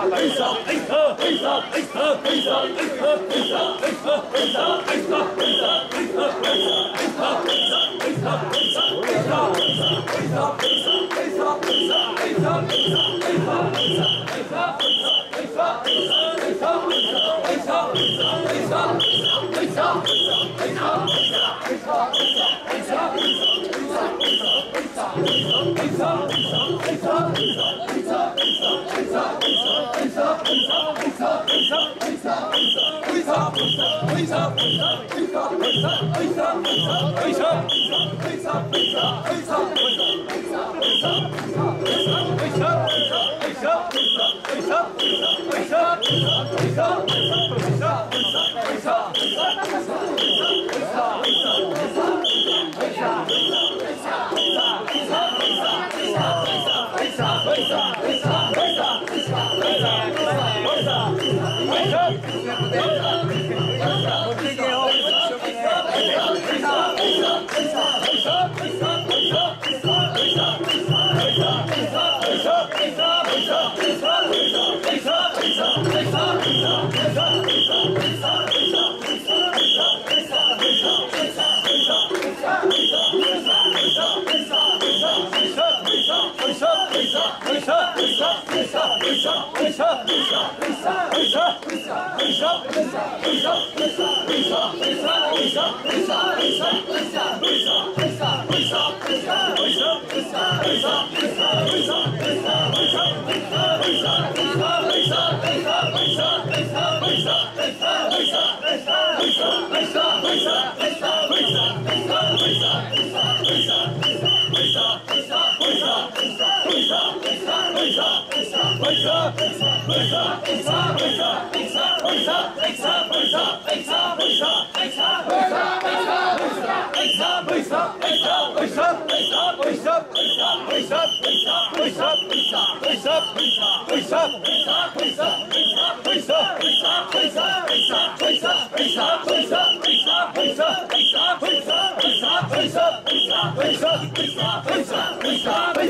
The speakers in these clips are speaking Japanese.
Hey, stop! さ Lisa, Lisa, Lisa, Lisa, Lisa, Face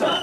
up!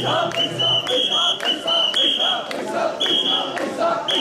Stop!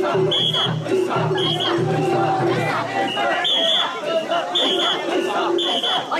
Stop!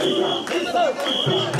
ピースポーツ!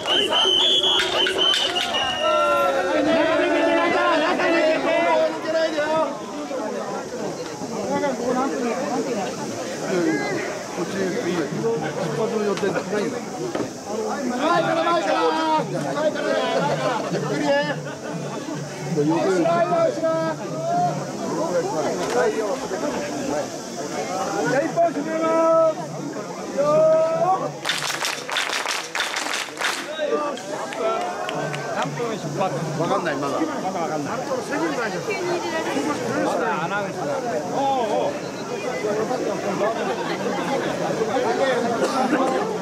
いよ。前から前から前から前からゆっくりね。後ろ後ろ。じゃあ一本締めます。よ何分引っ張？わかんないまだ。まだわかんない。まだアナウンスが。おおお。